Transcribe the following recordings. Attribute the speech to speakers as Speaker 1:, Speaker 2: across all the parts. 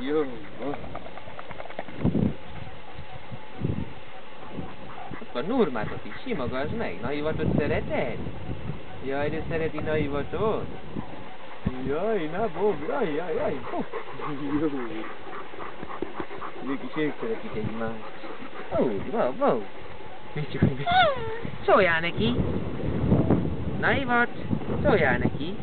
Speaker 1: Jó.
Speaker 2: A Normátot is simogass meg. Naivatot szereted? Jaj, de szereti naivatot? Jaj, na Bob, jaj, jaj, jaj. Hopp. Jó. Ők is ők szeretik egymást. Ó, wow, wow. Mit csak hogy... Szóljál neki! Naivat, szóljál neki!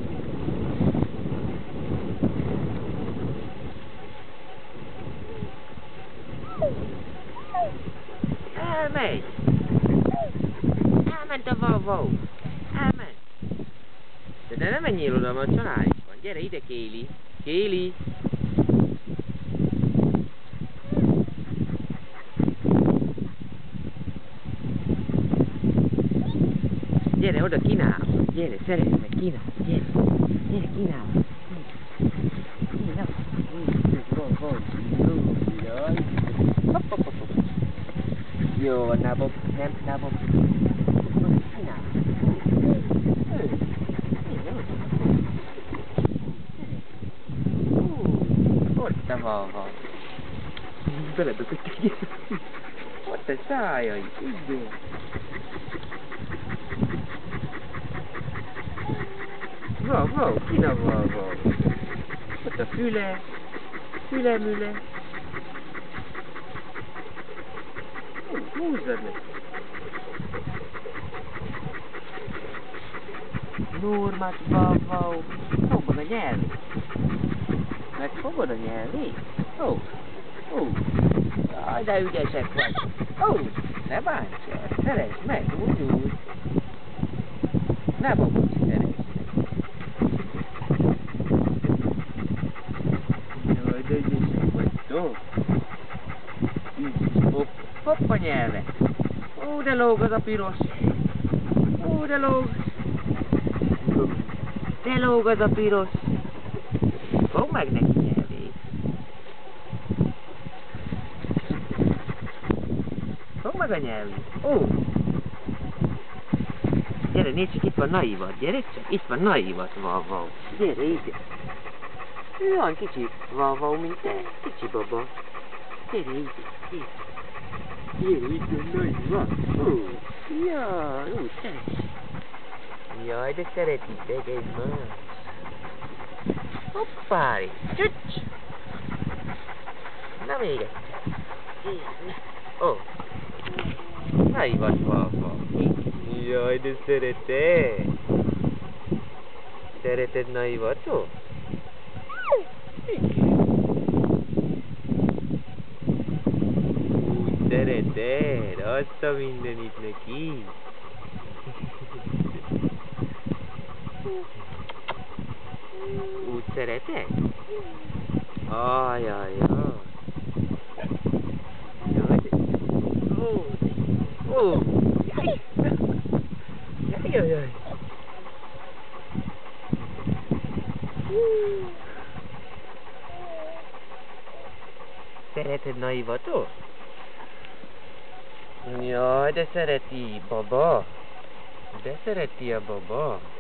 Speaker 2: Amen. Elment a vavó. Elment. De, de nem menjél oda, mert család is van. Gyere ide, Kéli. Kéli. Gyere oda, kínál. Gyere, szeretlek, kínál. Gyere, gyere,
Speaker 1: kínál. Kínál. Kínál. Kínál.
Speaker 2: Kínál. Kínál. Kínál. Kínál. Jó, van, nábob, nem, nábob. Ott a vava. Beledobott egy Ott a szája is, igen. Wow, wow, kina wow, wow. Ott a füle, füle, Húzzad meg. Normát, wow. Fogod a nyelvét. Megfogod a nyelvét? Ó, ó. Jaj, de ügyesek vagy. Ó, ne bánts el. Szeresd meg, úgy, úgy. Ne babot szeresd. Jaj, de ügyesek hopp, hopp a nyelve. Ó, de lóg az a piros. Ó, de lóg. De lóg az a piros. Fogd meg neki nyelvét. Fogd meg a nyelvét. Ó! Gyere, nézd csak, itt van naivat. Gyere csak, itt van naivat, vavau. Gyere, ide. Olyan kicsi vavau, mint te. Kicsi baba. Gyere ide, ide. Gyere, itt van naivat. Ó, jaj, ó, szeress. Jaj, de szeretitek egymást. Hoppári! Csücs! Na még egyszer. Ó. Oh. Naivat vava. Jaj, de szereted. Szereted naivatot? Igen. Úgy szereted, azt a mindenit neki. Úgy szereted? Ajajaj. Jaj, de... Ó, ó, jaj. Jaj, jaj, jaj. Szereted naivatot? Jaj, de szereti baba. De szereti a baba.